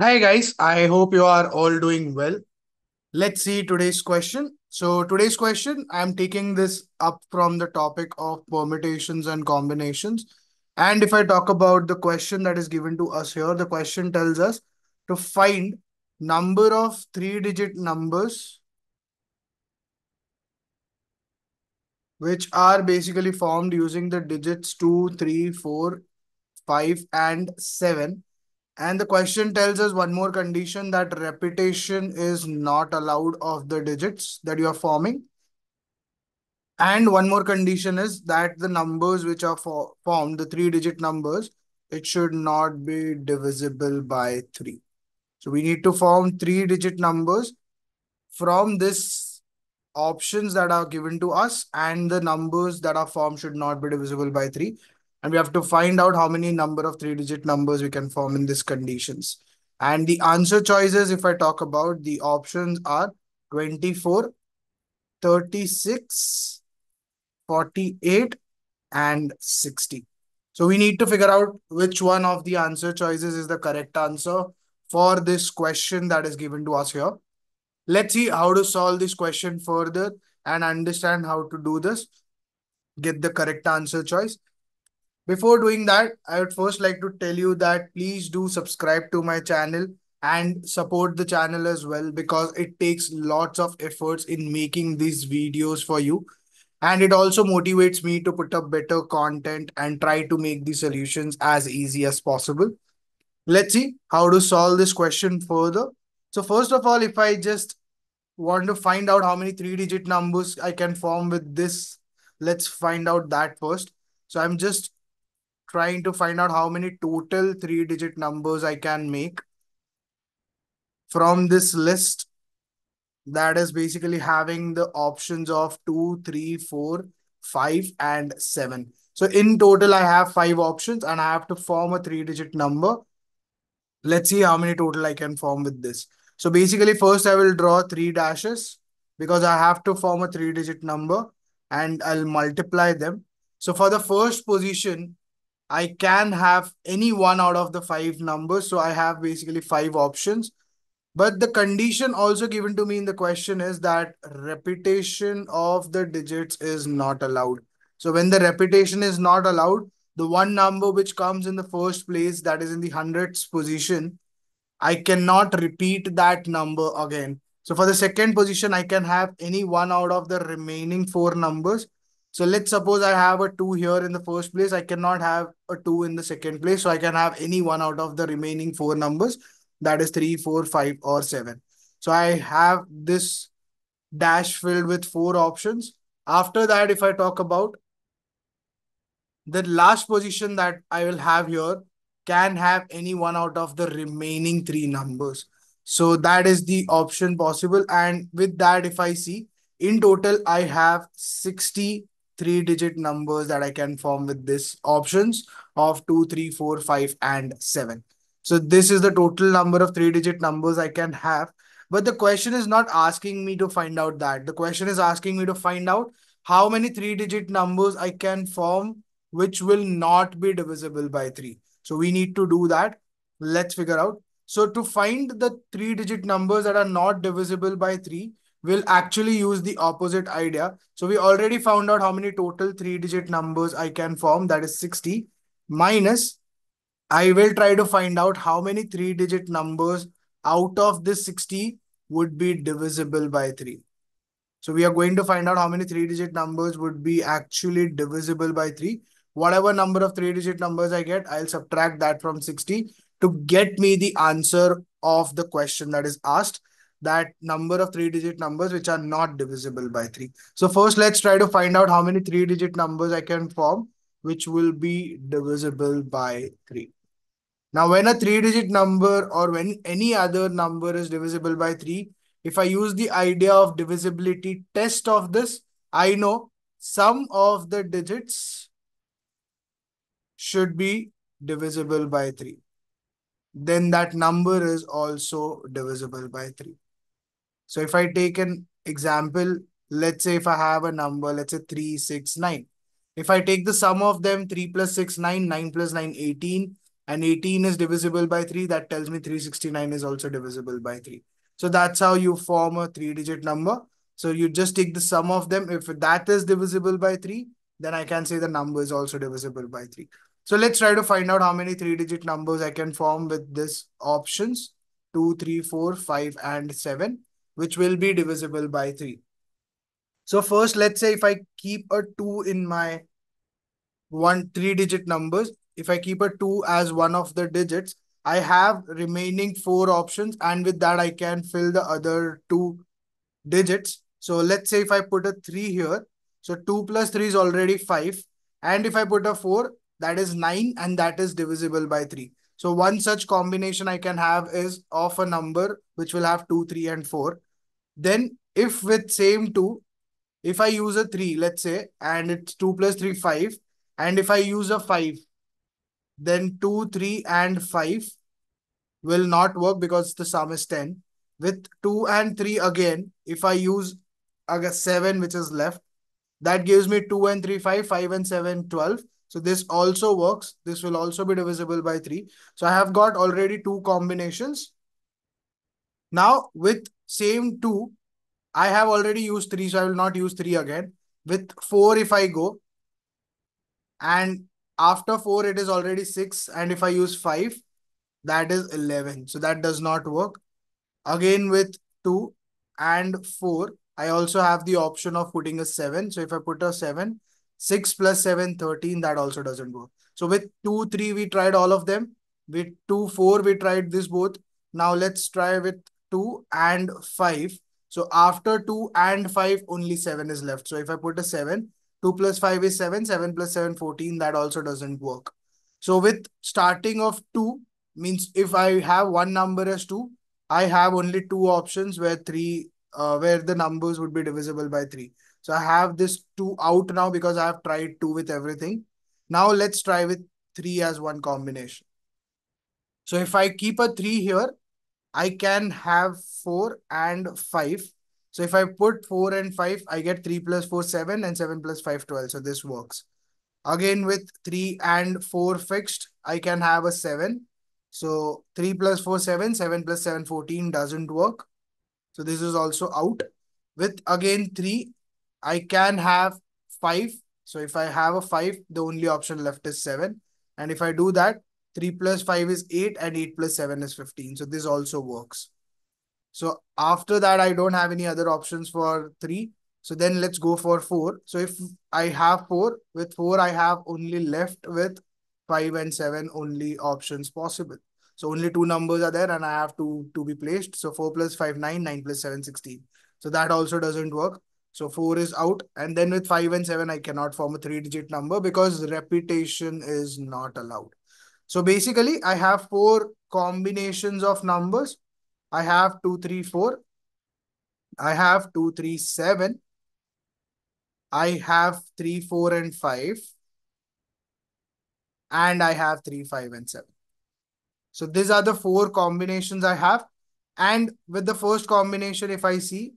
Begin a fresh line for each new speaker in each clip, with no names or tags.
Hi guys, I hope you are all doing well. Let's see today's question. So today's question, I'm taking this up from the topic of permutations and combinations. And if I talk about the question that is given to us here, the question tells us to find number of three-digit numbers which are basically formed using the digits 2, 3, 4, 5 and 7 and the question tells us one more condition that repetition is not allowed of the digits that you are forming. And one more condition is that the numbers which are for formed, the three digit numbers, it should not be divisible by three. So we need to form three digit numbers from this options that are given to us and the numbers that are formed should not be divisible by three and we have to find out how many number of three digit numbers we can form in these conditions. And the answer choices, if I talk about the options are 24, 36, 48 and 60. So we need to figure out which one of the answer choices is the correct answer for this question that is given to us here. Let's see how to solve this question further and understand how to do this. Get the correct answer choice. Before doing that, I would first like to tell you that please do subscribe to my channel and support the channel as well because it takes lots of efforts in making these videos for you. And it also motivates me to put up better content and try to make the solutions as easy as possible. Let's see how to solve this question further. So first of all, if I just want to find out how many three digit numbers I can form with this, let's find out that first. So I'm just trying to find out how many total three digit numbers I can make from this list that is basically having the options of 2, 3, 4, 5 and 7. So in total, I have five options and I have to form a three digit number. Let's see how many total I can form with this. So basically first I will draw three dashes because I have to form a three digit number and I'll multiply them. So for the first position, I can have any one out of the five numbers. So I have basically five options. But the condition also given to me in the question is that repetition of the digits is not allowed. So when the repetition is not allowed, the one number which comes in the first place, that is in the hundreds position, I cannot repeat that number again. So for the second position, I can have any one out of the remaining four numbers. So let's suppose I have a 2 here in the first place. I cannot have a 2 in the second place. So I can have any one out of the remaining four numbers. That is 3, 4, 5 or 7. So I have this dash filled with four options. After that, if I talk about the last position that I will have here can have any one out of the remaining three numbers. So that is the option possible. And with that, if I see in total, I have 60 three digit numbers that I can form with this options of 2, 3, 4, 5 and 7. So this is the total number of three digit numbers I can have. But the question is not asking me to find out that. The question is asking me to find out how many three digit numbers I can form which will not be divisible by 3. So we need to do that. Let's figure out. So to find the three digit numbers that are not divisible by 3, we'll actually use the opposite idea. So we already found out how many total three-digit numbers I can form, that is 60, minus, I will try to find out how many three-digit numbers out of this 60 would be divisible by 3. So we are going to find out how many three-digit numbers would be actually divisible by 3. Whatever number of three-digit numbers I get, I'll subtract that from 60 to get me the answer of the question that is asked that number of three digit numbers which are not divisible by 3. So first let's try to find out how many three digit numbers I can form which will be divisible by 3. Now when a three digit number or when any other number is divisible by 3, if I use the idea of divisibility test of this, I know sum of the digits should be divisible by 3 then that number is also divisible by 3. So if I take an example, let's say if I have a number, let's say 3, 6, 9. If I take the sum of them, 3 plus 6, 9, 9 plus 9, 18, and 18 is divisible by 3, that tells me 369 is also divisible by 3. So that's how you form a three digit number. So you just take the sum of them. If that is divisible by 3, then I can say the number is also divisible by 3. So let's try to find out how many three digit numbers I can form with this options 2, 3, 4, 5 and 7 which will be divisible by 3. So first let's say if I keep a 2 in my one three digit numbers if I keep a 2 as one of the digits, I have remaining four options and with that I can fill the other two digits. So let's say if I put a 3 here, so 2 plus 3 is already 5 and if I put a 4, that is 9 and that is divisible by 3. So one such combination I can have is of a number which will have 2, 3 and 4. Then if with same 2, if I use a 3, let's say, and it's 2 plus 3, 5. And if I use a 5, then 2, 3 and 5 will not work because the sum is 10. With 2 and 3 again, if I use a 7 which is left, that gives me 2 and 3, 5, 5 and 7, 12. So this also works. This will also be divisible by 3. So I have got already two combinations. Now with same 2, I have already used 3, so I will not use 3 again. With 4 if I go, and after 4, it is already 6. And if I use 5, that is 11. So that does not work. Again with 2 and 4, I also have the option of putting a 7. So if I put a 7, 6 plus 7, 13, that also doesn't work. So with 2, 3, we tried all of them. With 2, 4, we tried this both. Now let's try with 2 and 5. So after 2 and 5, only 7 is left. So if I put a 7, 2 plus 5 is 7, 7 plus 7, 14. That also doesn't work. So with starting of 2, means if I have one number as 2, I have only two options where 3, uh, where the numbers would be divisible by 3. So I have this 2 out now because I have tried 2 with everything. Now let's try with 3 as one combination. So if I keep a 3 here, I can have 4 and 5 so if I put 4 and 5, I get 3 plus 4, 7 and 7 plus 5, 12. So this works. Again with 3 and 4 fixed, I can have a 7. So 3 plus 4, 7, 7 plus 7, 14 doesn't work. So this is also out. With again 3, I can have 5. So if I have a 5, the only option left is 7. And if I do that, 3 plus 5 is 8 and 8 plus 7 is 15. So this also works. So after that, I don't have any other options for three. So then let's go for four. So if I have four, with four, I have only left with five and seven only options possible. So only two numbers are there and I have two to be placed. So 4 plus 5, 9, 9 plus 7, 16. So that also doesn't work. So 4 is out. And then with 5 and 7, I cannot form a three-digit number because repetition is not allowed. So basically, I have four combinations of numbers I have 2, 3, 4. I have 2, 3, 7. I have 3, 4, and 5. And I have 3, 5, and 7. So these are the four combinations I have. And with the first combination, if I see,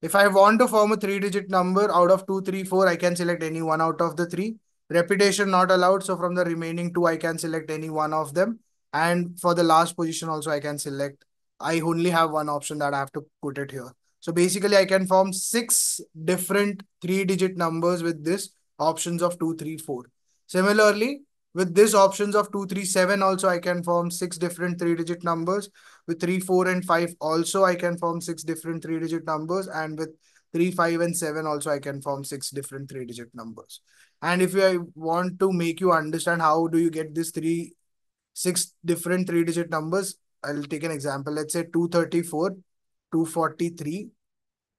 if I want to form a three-digit number out of two, three, four, I can select any one out of the three. Repetition not allowed. So from the remaining two, I can select any one of them. And for the last position also I can select. I only have one option that I have to put it here. So basically I can form six different three digit numbers with this options of two, three, four. Similarly, with this options of 2, 3, 7 also I can form six different three digit numbers. With 3, 4 and 5 also I can form six different three digit numbers. And with 3, 5 and 7 also I can form six different three digit numbers. And if I want to make you understand how do you get this three six different three digit numbers. I'll take an example. Let's say 234, 243,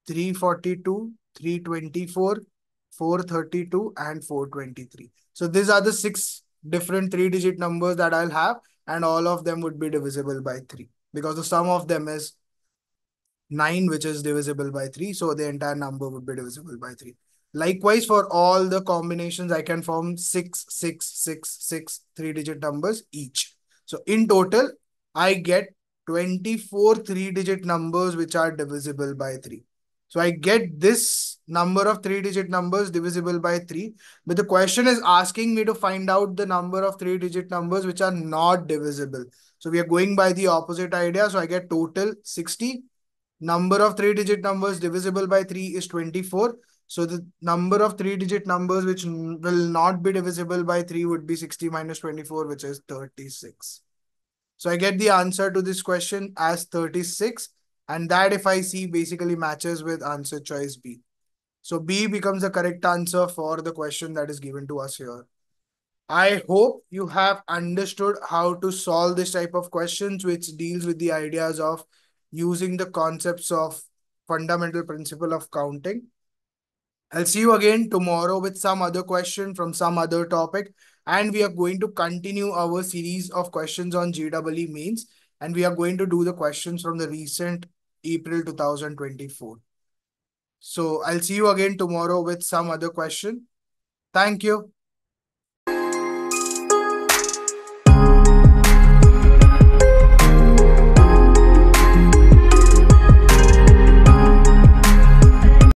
342, 324, 432, and 423. So these are the six different three digit numbers that I'll have and all of them would be divisible by 3 because the sum of them is 9 which is divisible by 3 so the entire number would be divisible by 3 Likewise, for all the combinations, I can form six, six, six, six three-digit numbers each. So in total, I get 24 three-digit numbers which are divisible by 3. So I get this number of three digit numbers divisible by three. But the question is asking me to find out the number of three digit numbers which are not divisible. So we are going by the opposite idea. So I get total 60. Number of three digit numbers divisible by three is 24. So the number of three digit numbers which will not be divisible by three would be 60 minus 24, which is 36. So I get the answer to this question as 36. And that if I see basically matches with answer choice B. So B becomes the correct answer for the question that is given to us here. I hope you have understood how to solve this type of questions, which deals with the ideas of using the concepts of fundamental principle of counting. I'll see you again tomorrow with some other question from some other topic. And we are going to continue our series of questions on JEE mains. And we are going to do the questions from the recent April 2024. So I'll see you again tomorrow with some other question. Thank you.